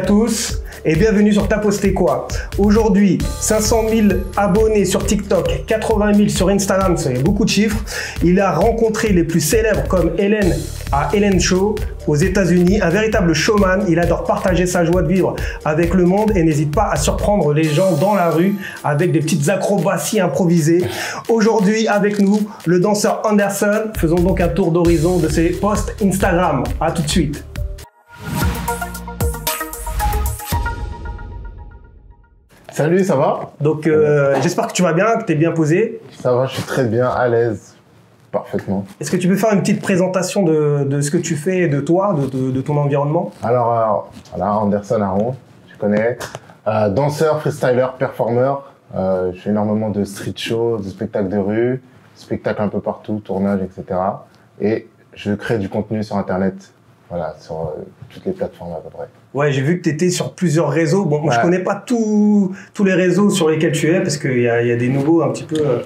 tous et bienvenue sur T'as quoi Aujourd'hui, 500 000 abonnés sur TikTok, 80 000 sur Instagram, c'est beaucoup de chiffres. Il a rencontré les plus célèbres comme Hélène à Hélène Show aux États-Unis, un véritable showman. Il adore partager sa joie de vivre avec le monde et n'hésite pas à surprendre les gens dans la rue avec des petites acrobaties improvisées. Aujourd'hui, avec nous, le danseur Anderson. Faisons donc un tour d'horizon de ses posts Instagram. À tout de suite. Salut, ça va? Donc, euh, j'espère que tu vas bien, que tu es bien posé. Ça va, je suis très bien, à l'aise, parfaitement. Est-ce que tu peux faire une petite présentation de, de ce que tu fais, de toi, de, de- de ton environnement? Alors, euh, voilà, Anderson Aron, je connais. Euh, danseur, freestyler, performeur. Euh, je fais énormément de street shows, de spectacles de rue, spectacles un peu partout, tournages, etc. Et je crée du contenu sur Internet, voilà, sur euh, toutes les plateformes à peu près. Ouais, j'ai vu que tu étais sur plusieurs réseaux. Bon, moi, je Ouais. connais pas tous tous les réseaux sur lesquels tu es, parce qu'il y y a des nouveaux un petit peu euh,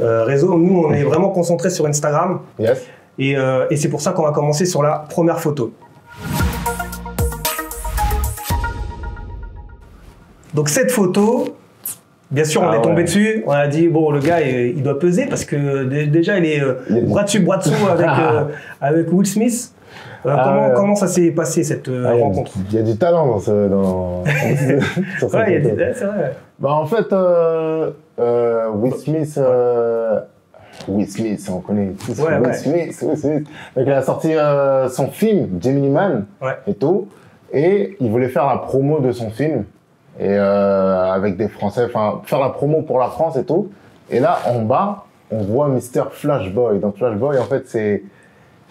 euh, réseaux. Nous, on est vraiment concentrés sur Instagram. Yes Et, euh, et c'est pour ça qu'on va commencer sur la première photo. Donc cette photo, bien sûr, on Ah est tombé ouais. dessus. On a dit bon, le gars, il, il doit peser parce que dé- déjà, il est euh, Il est- bras dessus, bras dessous avec euh, avec Will Smith. Ah comment ça s'est passé cette euh, Ah, rencontre Il y, a du talent dans ce. Dans, sur cette Ouais, il y a photo. des- ouais, c'est vrai. Bah en fait, euh, euh, Will Smith, euh, Will Smith, on connaît tous Ouais, Will ouais. Smith, Will Smith. Donc il a sorti son film Gemini Man et tout, et il voulait faire la promo de son film et euh, avec des Français, enfin faire la promo pour la France et tout. Et là en bas, on voit Mr Flashboy. Donc Flashboy, en fait, c'est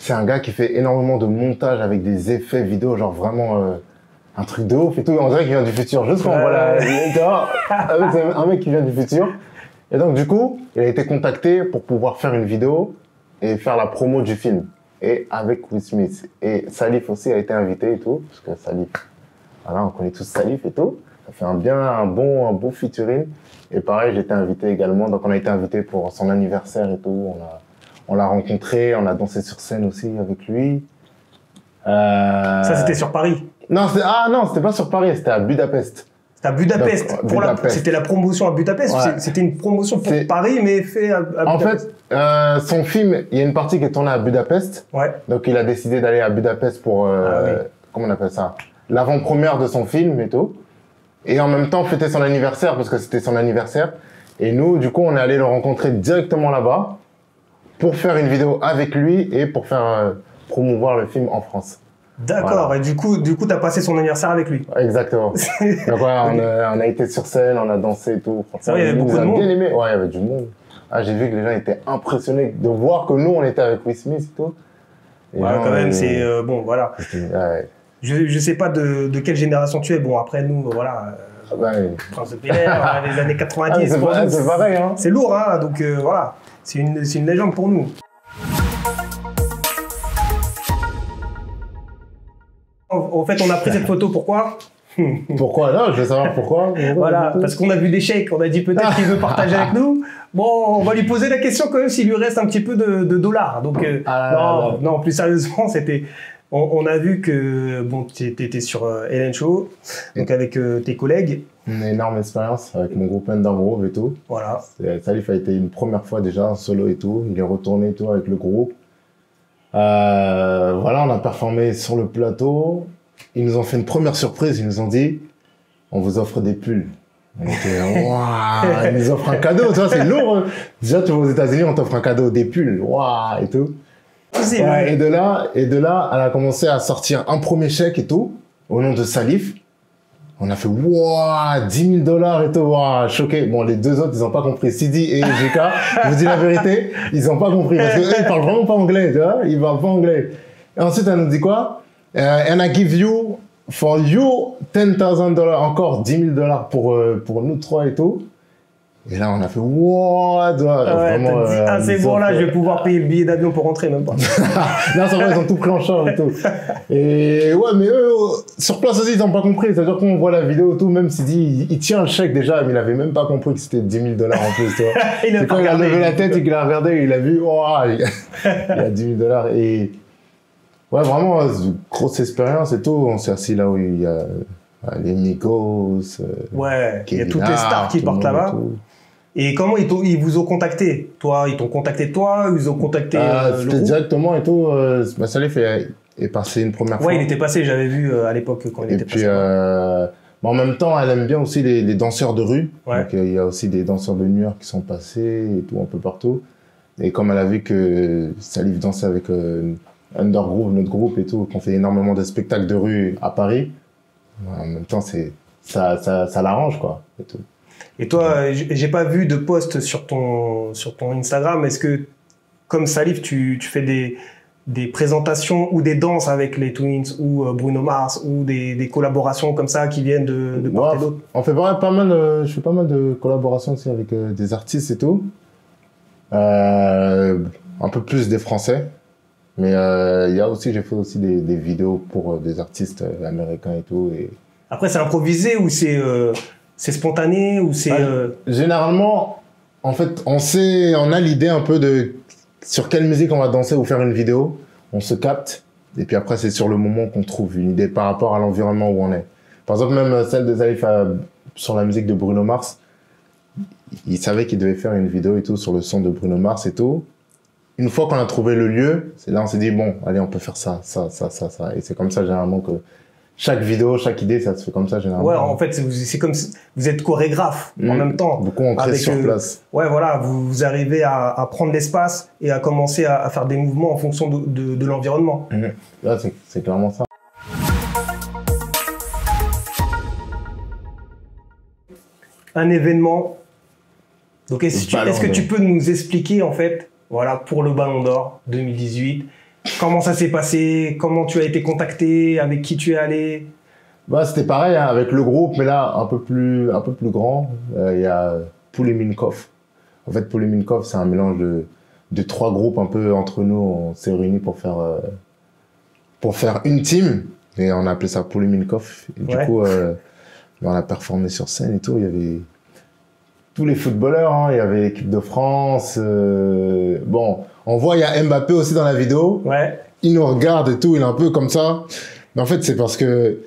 c'est un gars qui fait énormément de montage avec des effets vidéo, genre vraiment euh, un truc de ouf et tout. On dirait qu'il vient du futur. Juste quand on voit la, ah un mec qui vient du futur. Et donc, du coup, il a été contacté pour pouvoir faire une vidéo et faire la promo du film. Et avec Will Smith. Et Salif aussi a été invité et tout, parce que Salif, voilà, on connaît tous Salif et tout. Ça fait un bien, un bon, un beau featuring. Et pareil, j'ai été invité également. Donc, on a été invité pour son anniversaire et tout. On a, on l'a rencontré, on a dansé sur scène aussi avec lui. Euh, Ça, c'était sur Paris. Non, ah non, c'était pas sur Paris, c'était à Budapest. C'était à Budapest. Donc, Pour la- Budapest. C'était la promotion à Budapest. Ouais. C'était une promotion pour Paris, mais fait à, à En Budapest. fait, euh, son film, il y a une partie qui est tournée à Budapest. ouais. Donc il a décidé d'aller à Budapest pour, euh, Ah oui. comment on appelle ça? L'avant-première de son film et tout. Et en même temps fêter son anniversaire parce que c'était son anniversaire. Et nous, du coup, on est allé le rencontrer directement là-bas pour faire une vidéo avec lui et pour faire euh, promouvoir le film en France. D'accord. Voilà. Et du coup, du coup, t'as passé son anniversaire avec lui. Exactement. Donc voilà, on, a, on a été sur scène, on a dansé et tout. C'est vrai, il y avait beaucoup de monde. bien aimé. Ouais, il y avait du monde. Ah, j'ai vu que les gens étaient impressionnés de voir que nous, on était avec Will Smith et tout. Gens, quand même, euh, c'est euh, bon, voilà. ouais. Je, je sais pas de, de quelle génération tu es. Bon, après nous, voilà, ouais. euh, Prince de Bel-Air, les années Ah, 90. mais c'est pareil, hein. C'est lourd, hein. Donc euh, voilà, c'est une, légende pour nous. En, fait, on a pris cette photo pourquoi Pourquoi Non, je veux savoir pourquoi. Voilà, parce qu'on a vu des chèques, on a dit peut-être qu'il veut partager avec nous. Bon, on va lui poser la question quand même s'il lui reste un petit peu de, de dollars. Donc, euh, Ah, non, non, plus sérieusement, c'était. On, on a vu que bon, tu étais sur euh, Hélène Show, donc avec euh, tes collègues. Une énorme expérience avec mon groupe Undergrove et tout. Voilà. Salif a été une première fois déjà en solo et tout. Il est retourné et tout avec le groupe. Euh, voilà, on a performé sur le plateau. Ils nous ont fait une première surprise. Ils nous ont dit, on vous offre des pulls. On était, waouh, ils nous offrent un cadeau, tu vois, c'est lourd. hein. Déjà, tu vas aux États-Unis, on t'offre un cadeau, des pulls, waouh, et tout. Et de là, et de là, elle a commencé à sortir un premier chèque et tout, au nom de Salif. On a fait, waouh, 10 000 dollars et tout, waouh, choqué. Bon, les deux autres, ils ont pas compris. Sidi et JK, je vous dis la vérité, ils ont pas compris. Parce qu'eux, ils parlent vraiment pas anglais, tu vois, ils parlent pas anglais. Et ensuite, elle nous dit quoi? Euh, and I give you, for you, 10 000 dollars, encore 10 000 dollars pour, euh, pour nous trois et tout. Et là, on a fait, dit, euh, ah, c'est bon, là, je vais pouvoir payer le billet d'avion pour rentrer, même pas. non, c'est vrai, ils ont tout charge et tout. Et ouais, mais eux, sur place aussi, ils ont pas compris. C'est-à-dire qu'on voit la vidéo et tout, même s'il dit, il, tient le chèque déjà, mais il avait même pas compris que c'était 10 000 dollars en plus, tu vois. C'est quand il a levé la tête et qu'il a regardé, il a vu, oh, il y a- il y a 10 000 dollars. Et ouais, vraiment, une grosse expérience et tout. On s'est assis là où il y a euh, les Migos. euh, Ouais, il y a toutes les stars qui partent là-bas. Et comment ils, vous ont contacté Toi, ils t'ont contacté toi? Ils ont contacté Ah, euh, le C'était groupe directement et tout. Euh, bah, Salif est, est passé une première fois. Ouais, il était passé, j'avais vu euh, à l'époque quand il Et était puis, passé. euh, mais en même temps, elle aime bien aussi les, les danseurs de rue. Ouais. Donc, euh, il y a aussi des danseurs de New York qui sont passés et tout, un peu partout. Et comme elle a vu que Salif dansait avec euh, Undergroove, notre groupe et tout, qu'on fait énormément de spectacles de rue à Paris, en même temps, c'est, ça, ça, ça l'arrange, quoi. Et tout. Et toi, j'ai pas vu de post sur ton, sur ton Instagram. Est-ce que, comme Salif, tu, tu fais des, des présentations ou des danses avec les Twins ou euh, Bruno Mars ou des, des collaborations comme ça qui viennent de, de part Ouais, et d'autre? On fait pas, pas mal, euh, je fais pas mal de collaborations aussi avec euh, des artistes et tout. Euh, un peu plus des Français. Mais il y a aussi, j'ai fait aussi des, des vidéos pour des artistes américains et tout. Et... Après, c'est improvisé ou c'est c'est spontané ou c'est. Ah, euh, Généralement, en fait, on sait, on a l'idée un peu de sur quelle musique on va danser ou faire une vidéo. On se capte. Et puis après, c'est sur le moment qu'on trouve une idée par rapport à l'environnement où on est. Par exemple, même euh, celle de Salif euh, sur la musique de Bruno Mars. Il savait qu'il devait faire une vidéo et tout sur le son de Bruno Mars et tout. Une fois qu'on a trouvé le lieu, c'est là on s'est dit bon, allez, on peut faire ça, ça, ça, ça, ça. Et c'est comme ça généralement que chaque vidéo, chaque idée, ça se fait comme ça généralement. Ouais, en fait, c'est comme si vous êtes chorégraphe en Mm. même temps. Beaucoup on crée sur euh, place. Ouais, voilà, vous, vous arrivez à, à prendre l'espace et à commencer à, à faire des mouvements en fonction de, de- de l'environnement. Là, c'est- clairement ça. Un événement. Donc, est-ce que tu peux nous expliquer, en fait, voilà, pour le Ballon d'Or 2018, comment ça s'est passé, comment tu as été contacté, avec qui tu es allé? Bah, c'était pareil hein, avec le groupe, mais là, un peu plus, un peu plus grand. Euh, Il y a Poulieminkov. En fait, Poulieminkov, c'est un mélange de, de trois groupes un peu entre nous. On s'est réunis pour faire, euh, pour faire une team. Et on a appelé ça Poulieminkov. Et Ouais. du coup, euh, on a performé sur scène et tout. Il y avait tous les footballeurs. hein. Il y avait l'équipe de France. euh, bon, on voit, il y a Mbappé aussi dans la vidéo Ouais, il nous regarde et tout, il est un peu comme ça. Mais en fait, c'est parce que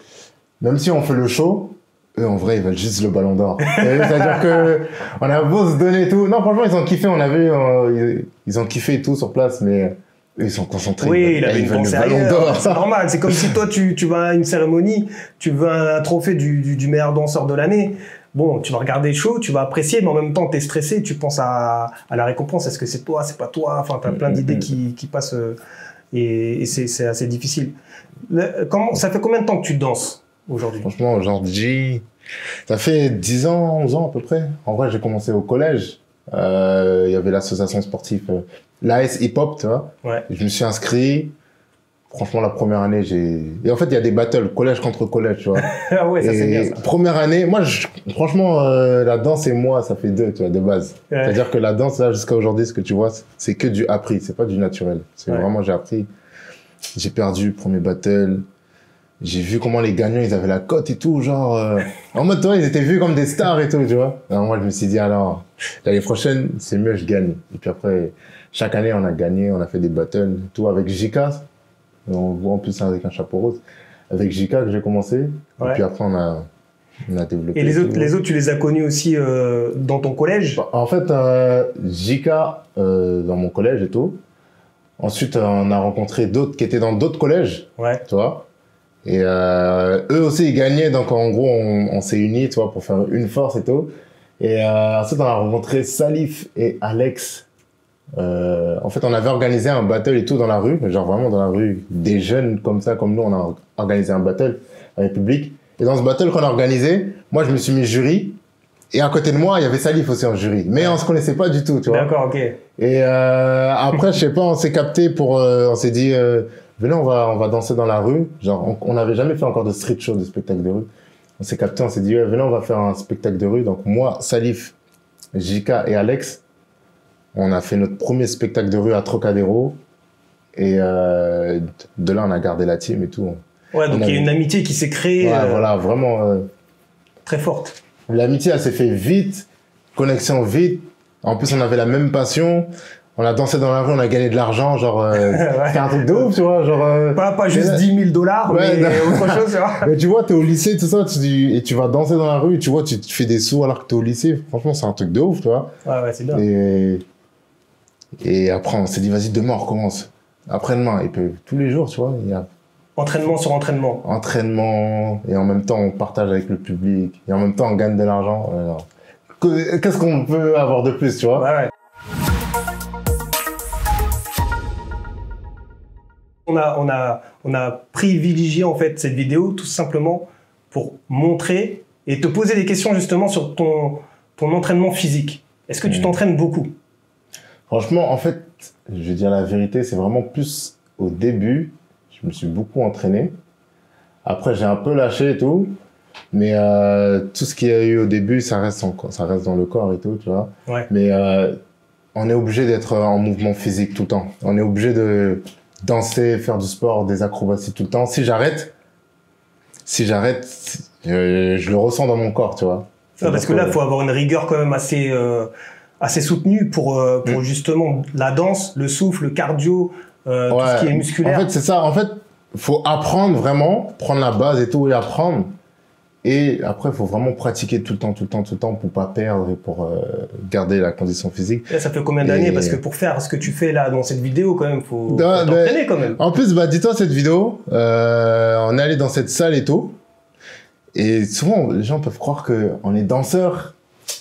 même si on fait le show, eux, en vrai, ils veulent juste le ballon d'or. C'est-à-dire que on a beau se donner et tout. Non, franchement, ils ont kiffé, on a vu, euh, ils, ils ont kiffé et tout sur place, mais eux, ils sont concentrés. oui, ils il avait une pensée le ballon ailleurs. d'or. C'est normal, c'est comme si toi, tu, tu vas à une cérémonie, tu veux un, trophée du, du, du meilleur danseur de l'année. Bon, tu vas regarder show, tu vas apprécier, mais en même temps, tu es stressé, tu penses à, à la récompense. Est-ce que c'est toi, c'est pas toi? Enfin, tu as plein Mm, d'idées mm, qui, qui passent euh, et, et c'est assez difficile. Le- comment, ça fait combien de temps que tu danses aujourd'hui? Franchement, G, ça fait 10 ans, 11 ans à peu près. En vrai, j'ai commencé au collège. Euh, Il y avait l'association sportive, euh, l'AS Hip Hop, tu vois. Ouais. Je me suis inscrit. Franchement, la première année, j'ai. Et en fait, il y a des battles, collège contre collège, tu vois. Ah ouais, ça c'est bien ça. première année, moi, je- franchement, euh, la danse et moi, ça fait deux, tu vois, de base. Ouais. C'est-à-dire que la danse, là, jusqu'à aujourd'hui, ce que tu vois, c'est que du appris, c'est pas du naturel. C'est Ouais. vraiment, j'ai appris. J'ai perdu premier battle. J'ai vu comment les gagnants, ils avaient la cote et tout, genre. euh, en mode, toi, ils étaient vus comme des stars et tout, tu vois. Alors, moi, je me suis dit, alors, l'année prochaine, c'est mieux, je gagne. Et puis après, chaque année, on a gagné, on a fait des battles, tout avec Jika. On voit en plus avec un chapeau rose. Avec Jika que j'ai commencé. Ouais. Et puis après, on a, on a développé. Et les autres, les autres, tu les as connus aussi euh, dans ton collège? En fait, euh, Jika, euh, dans mon collège et tout. Ensuite, euh, on a rencontré d'autres qui étaient dans d'autres collèges, Ouais. tu vois. Et euh, eux aussi, ils gagnaient. Donc, en gros, on, on s'est unis, tu vois, pour faire une force et tout. Et euh, ensuite, on a rencontré Salif et Alex. Euh, en fait, on avait organisé un battle et tout dans la rue, genre vraiment dans la rue, des jeunes comme ça, comme nous, on a organisé un battle avec le public. Et dans ce battle qu'on a organisé, moi, je me suis mis jury. Et à côté de moi, il y avait Salif aussi en jury. Mais on se connaissait pas du tout, tu vois. D'accord, ok. Et euh, après, je sais pas, on s'est capté pour, euh, on s'est dit, venez, on va, on va danser dans la rue. Genre, on on n'avait jamais fait encore de street show, de spectacle de rue. On s'est capté, on s'est dit, ouais, venez, on va faire un spectacle de rue. Donc moi, Salif, Jika et Alex, on a fait notre premier spectacle de rue à Trocadéro. Et euh, de là, on a gardé la team et tout. Ouais, donc il y a une amitié qui s'est créée Ouais, euh, voilà, vraiment. euh, très forte. L'amitié, elle s'est fait vite, connexion vite. En plus, on avait la même passion. on a dansé dans la rue, on a gagné de l'argent, genre, c'est un truc de ouf, tu vois, genre. Pas, pas juste là- 10 000 dollars, Ouais, mais autre chose, tu vois. Mais tu vois, t'es au lycée, tout ça, tu, et tu vas danser dans la rue, tu vois, tu te fais des sous alors que t'es au lycée. Franchement, c'est un truc de ouf, tu vois. Ouais, ouais, c'est bien. Et, et après, on s'est dit, vas-y, demain, on recommence. Après-demain, et puis tous les jours, tu vois, il y a Entraînement sur entraînement. entraînement, et en même temps, on partage avec le public, et en même temps, on gagne de l'argent. Qu'est-ce qu'on peut avoir de plus, tu vois? Ouais, ouais. On a, on, a, on a privilégié en fait cette vidéo tout simplement pour montrer et te poser des questions justement sur ton, ton entraînement physique. Est-ce que tu Mhm. t'entraînes beaucoup? Franchement, en fait, je vais dire la vérité, c'est vraiment plus au début, je me suis beaucoup entraîné. Après, j'ai un peu lâché et tout. Mais euh, tout ce qu'il y a eu au début, ça reste, en- ça reste dans le corps et tout, tu vois. Ouais. Mais euh, on est obligé d'être en mouvement physique tout le temps. On est obligé de danser, faire du sport, des acrobaties tout le temps. Si j'arrête, si j'arrête, euh, je le ressens dans mon corps, tu vois. Parce que là, il faut avoir une rigueur quand même assez, euh, assez soutenue pour, euh, pour Mm. justement la danse, le souffle, le cardio, euh, tout ce qui est musculaire. En fait, c'est ça. En fait, faut apprendre vraiment, prendre la base et tout et apprendre. Et après, il faut vraiment pratiquer tout le temps, tout le temps, tout le temps pour pas perdre et pour euh, garder la condition physique. Là, ça fait combien d'années? Et- Parce que pour faire ce que tu fais là dans cette vidéo, quand même, faut, faut Ouais, t'entraîner quand même. En plus, bah, dis-toi cette vidéo, euh, on est allé dans cette salle et tout. Et souvent, les gens peuvent croire que on est danseur.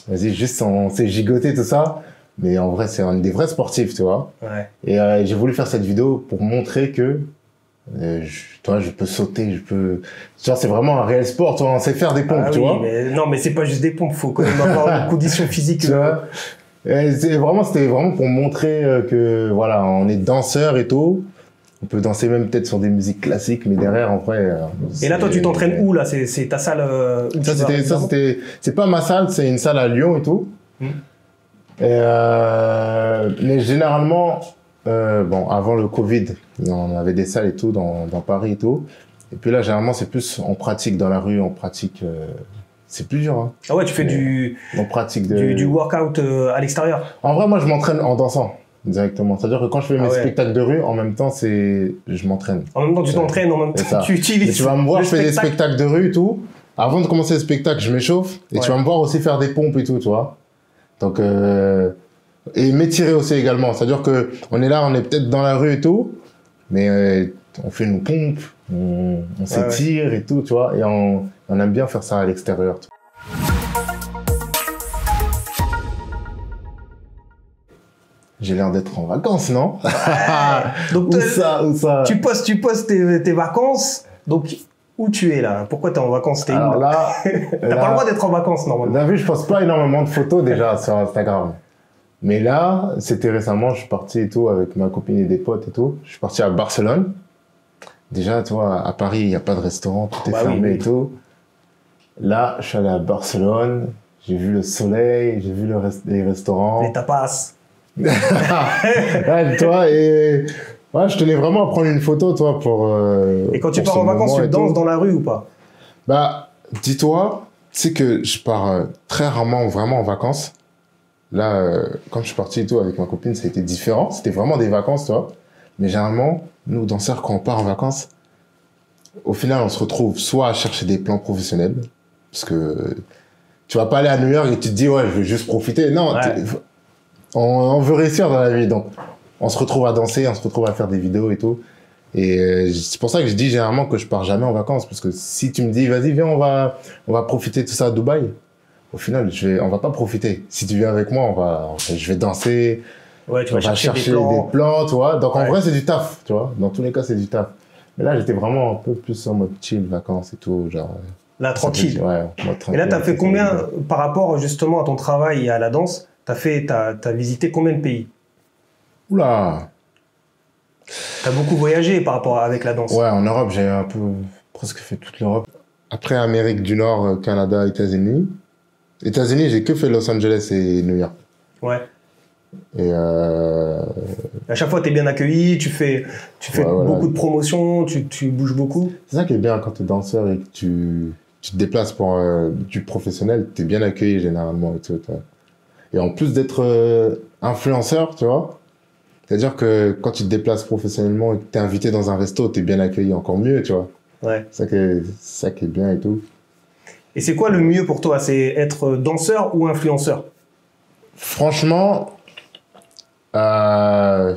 Vas-y, juste on s'est gigoté tout ça. Mais en vrai, c'est est des vrais sportifs, tu vois. Ouais. Et euh, j'ai voulu faire cette vidéo pour montrer que euh, je, toi, je peux sauter, je peux. Genre, c'est vraiment un réel sport, tu vois. On sait faire des pompes, Ah tu oui, vois. mais non, mais c'est pas juste des pompes, faut quand même avoir une condition physique. Tu vois. Et c'est vraiment, c'était vraiment pour montrer euh, que voilà, on est danseur et tout. On peut danser même peut-être sur des musiques classiques, mais derrière, en vrai. euh, Et là, toi, tu t'entraînes où là? C'est ta salle euh, où Ça, c'était, c'est pas ma salle, c'est une salle à Lyon et tout. Hmm. Et euh, mais généralement, euh, bon, avant le Covid, on avait des salles et tout dans, dans Paris et tout. Et puis là, généralement, c'est plus on pratique dans la rue, on pratique. euh, c'est plus dur, hein. Ah ouais, tu fais du, On pratique de. du, du workout à l'extérieur? En vrai, moi, je m'entraîne en dansant directement. C'est-à-dire que quand je fais Ah mes ouais. spectacles de rue, en même temps, c'est, je m'entraîne. En même temps, tu t'entraînes, en même temps, tu Et utilises. tu vas me voir, je fais des spectacle. spectacles de rue et tout. Avant de commencer le spectacle, je m'échauffe. Et tu vas me voir aussi faire des pompes et tout, tu vois. Donc, euh, et m'étirer aussi également. C'est-à-dire que on est là, on est peut-être dans la rue et tout, mais euh, on fait une pompe, on, on s'étire et tout, tu vois. Et on, on aime bien faire ça à l'extérieur. J'ai l'air d'être en vacances, non Donc, Où ça, où ça tu postes, tu postes tes, tes vacances. Donc, où tu es là? Pourquoi tu es en vacances? T'es Alors là là, T'as là- pas le droit d'être en vacances normalement. T'as vu, je poste pas énormément de photos déjà sur Instagram. Mais là, c'était récemment, je suis parti et tout avec ma copine et des potes et tout. Je suis parti à Barcelone. Déjà, tu vois, à Paris, il n'y a pas de restaurant, tout est Bah oui, fermé oui. et tout. Là, je suis allé à Barcelone, j'ai vu le soleil, j'ai vu le rest- les restaurants. Les tapas. toi, et ouais, je tenais vraiment à prendre une photo, toi, pour. euh, Et quand tu pars en vacances, tu danses dans la rue ou pas? Bah, dis-toi, tu sais que je pars euh, très rarement vraiment en vacances. Là, euh, quand je suis parti et tout avec ma copine, ça a été différent. C'était vraiment des vacances, toi. Mais généralement, nous, danseurs, quand on part en vacances, au final, on se retrouve soit à chercher des plans professionnels, parce que tu vas pas aller à New York et tu te dis, ouais, je vais juste profiter. Non, Ouais. On, on veut réussir dans la vie, donc on se retrouve à danser, on se retrouve à faire des vidéos et tout. Et euh, c'est pour ça que je dis généralement que je pars jamais en vacances, parce que si tu me dis, vas-y, viens, on va, on va profiter de tout ça à Dubaï, au final, je vais, on va pas profiter. Si tu viens avec moi, on va, je vais danser, Ouais, tu on vas va chercher, chercher des plans. des plans, tu vois. Donc en vrai, c'est du taf, tu vois. Dans tous les cas, c'est du taf. Mais là, j'étais vraiment un peu plus en mode chill, vacances et tout, genre. euh, Là, tranquille. Ouais, mode Et là, tranquille, tu as fait combien, ça. par rapport justement à ton travail et à la danse, tu as, fait, t'as, t'as visité combien de pays? Oula! Tu as beaucoup voyagé par rapport à- avec la danse. Ouais, en Europe, j'ai un peu presque fait toute l'Europe. Après Amérique du Nord, euh, Canada, États-Unis. États-Unis, j'ai que fait Los Angeles et New York. Ouais. Et euh, À chaque fois, tu es bien accueilli, tu fais, tu fais Ouais, voilà. beaucoup de promotions, tu, tu bouges beaucoup. c'est ça qui est bien quand tu es danseur et que tu, tu te déplaces pour euh, du professionnel, tu es bien accueilli généralement et tout. Et en plus d'être euh, influenceur, tu vois, C'est-à-dire que quand tu te déplaces professionnellement et que tu es invité dans un resto, tu es bien accueilli encore mieux, tu vois. Ouais. C'est ça, qui est- c'est ça qui est bien et tout. Et c'est quoi le mieux pour toi? C'est être danseur ou influenceur? Franchement, euh,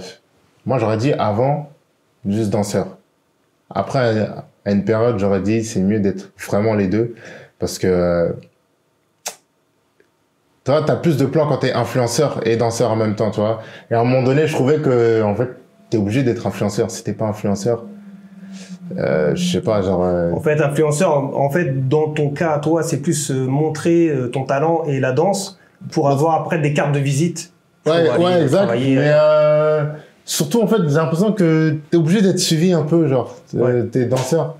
moi j'aurais dit avant, juste danseur. Après, à une période, j'aurais dit c'est mieux d'être vraiment les deux. Parce que euh, toi, tu as plus de plans quand tu es influenceur et danseur en même temps, tu vois. Et à un moment donné, je trouvais que en fait, tu es obligé d'être influenceur. Si t'es pas influenceur, euh, je sais pas, genre. euh, En fait, influenceur, en en fait, dans ton cas, toi, c'est plus euh, montrer euh, ton talent et la danse pour avoir après des cartes de visite. Ouais, ouais, exact. Mais euh, surtout, en fait, j'ai l'impression que t'es obligé d'être suivi un peu, genre, Ouais. t'es danseur.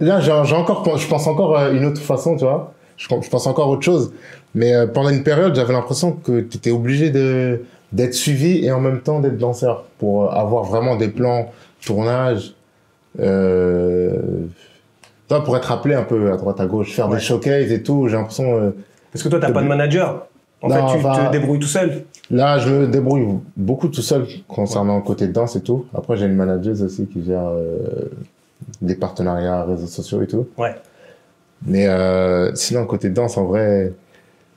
Là, j'ai encore, je pense encore à une autre façon, tu vois. Je, je pense encore à autre chose. Mais euh, pendant une période, j'avais l'impression que t'étais obligé de d'être suivi et en même temps d'être danseur pour euh, avoir vraiment des plans tournage. Euh, toi, pour être appelé un peu à droite à gauche, faire Ouais. des showcases et tout, j'ai l'impression. euh, Parce que toi, t'as pas de manager. En Non, fait, tu enfin- te débrouilles tout seul. Là, je me débrouille beaucoup tout seul concernant le côté danse et tout. Après, j'ai une manageuse aussi qui gère euh, des partenariats réseaux sociaux et tout. Ouais. Mais euh, sinon, côté danse, en vrai,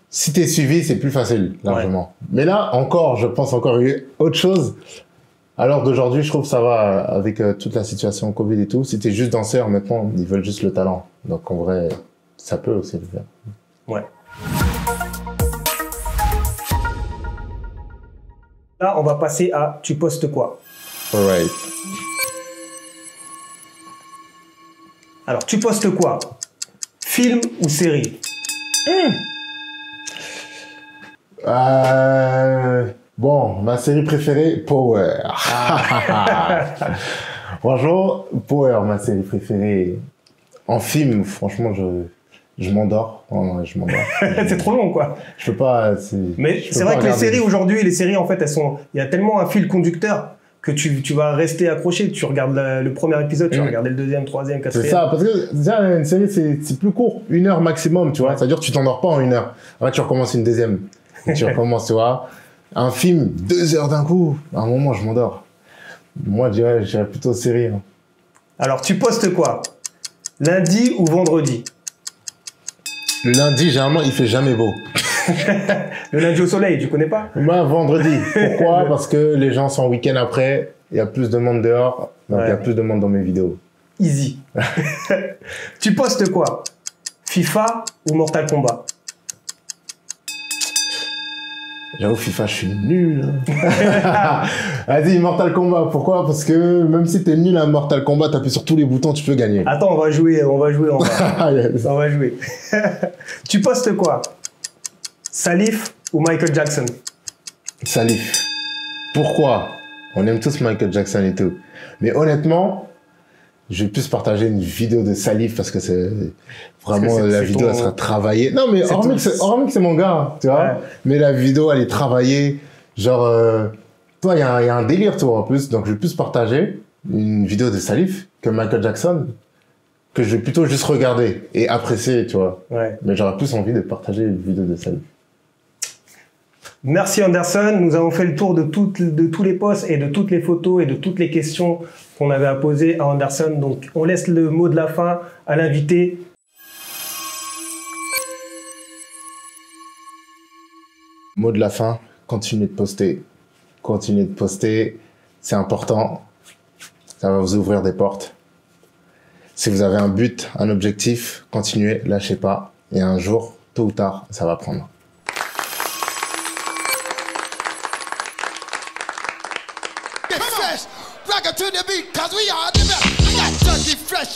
si t'es suivi, c'est plus facile, largement. Mais là, encore, je pense encore autre chose. Alors d'aujourd'hui, je trouve que ça va avec euh, toute la situation Covid et tout. Si t'es juste danseur, maintenant, ils veulent juste le talent. Donc en vrai, ça peut aussi le faire. Ouais. Là, on va passer à tu postes quoi? Alright. Alors, tu postes quoi? Film ou série Euh, bon, ma série préférée, Power. Franchement, Power, ma série préférée. En film, franchement, je, je m'endors. Non, je m'endors. C'est trop long, quoi. je peux pas. Mais c'est vrai que les séries aujourd'hui, les séries, en fait, elles sont. Il y a tellement un fil conducteur que tu, tu vas rester accroché. Tu regardes la- le premier épisode, tu vas Mm. regarder le deuxième, troisième, C'est quatrième. ça, parce que déjà, une série, c'est c'est plus court. Une heure maximum, tu vois. Ouais. C'est-à-dire tu t'endors pas en une heure. Après, tu recommences une deuxième. Et tu recommences, tu vois. Un film, deux heures d'un coup. À un moment, je m'endors. Moi, je dirais, je dirais plutôt série. hein. Alors, tu postes quoi? Lundi ou vendredi? Le lundi, généralement, il fait jamais beau. Le lundi au soleil, tu connais pas? Moi, vendredi. Pourquoi? Parce que les gens sont en week-end après. Il y a plus de monde dehors. Donc, il y a plus de monde dans mes vidéos. Easy. tu postes quoi? FIFA ou Mortal Kombat? J'avoue, FIFA, je suis nul. hein. Vas-y, Mortal Kombat. Pourquoi? Parce que même si t'es nul à Mortal Kombat, t'appuies sur tous les boutons, tu peux gagner. Attends, on va jouer, on va jouer, on va, on va jouer. tu postes quoi? Salif ou Michael Jackson? Salif. Pourquoi? On aime tous Michael Jackson et tout. Mais honnêtement, je vais plus partager une vidéo de Salif parce que c'est vraiment que la vidéo ton- elle sera travaillée. Non mais hormis que c'est hormis que c'est mon gars, hein, tu vois. Ouais. Mais la vidéo elle est travaillée. Genre, euh, toi il y, a un- il y a un délire toi en plus, donc je vais plus partager une vidéo de Salif que Michael Jackson que je vais plutôt juste regarder et apprécier, tu vois. Ouais. Mais j'aurais plus envie de partager une vidéo de Salif. Merci Anderson, nous avons fait le tour de, tous les posts et de toutes les photos et de toutes les questions qu'on avait à poser à Anderson. Donc on laisse le mot de la fin à l'invité. Mot de la fin, continuez de poster. Continuez de poster, c'est important. Ça va vous ouvrir des portes. Si vous avez un but, un objectif, continuez, lâchez pas. Et un jour, tôt ou tard, ça va prendre.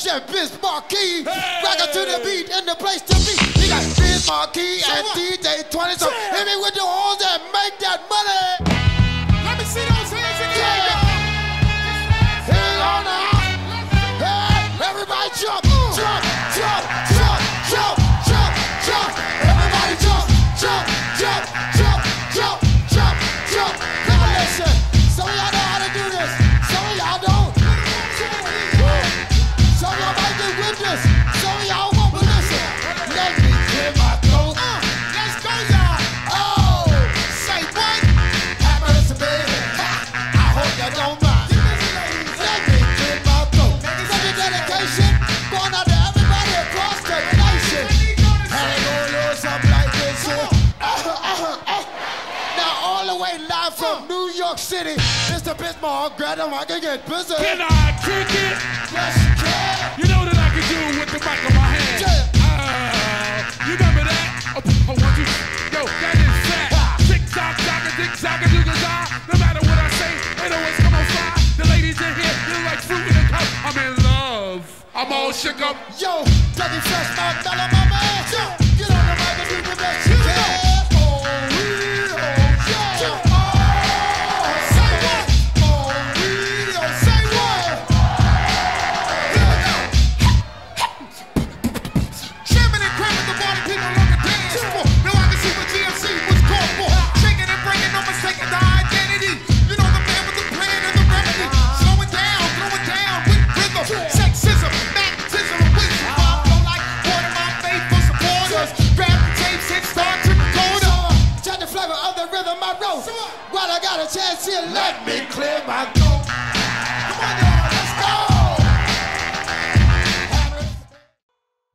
And Biz Marquee. Rock it to the beat in the place to be. We got Biz Marquee and DJ 20. So hit me with the horns Grab him, I can get busy. Can I kick it? Yes, you can. You know that I can do it with the mic in my hand. Yeah. Ah, you remember that? Oh, oh, one, two, yo, that is fat. Tick tock, tock, a tick tock, a do the No matter what I say, it always come on fly. The ladies in here, you like fruit in a cup. I'm in love. I'm all shook up. Yo, Dougie Fresh, my fella, my man.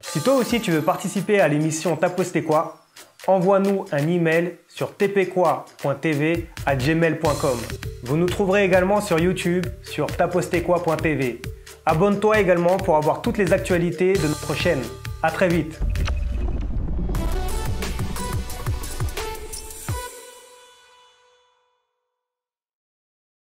Si toi aussi tu veux participer à l'émission T'as quoi Envoie-nous un email sur tpquoi.tv à gmail.com. Vous nous trouverez également sur YouTube sur tapostéquoi.tv. Abonne-toi également pour avoir toutes les actualités de notre chaîne. A très vite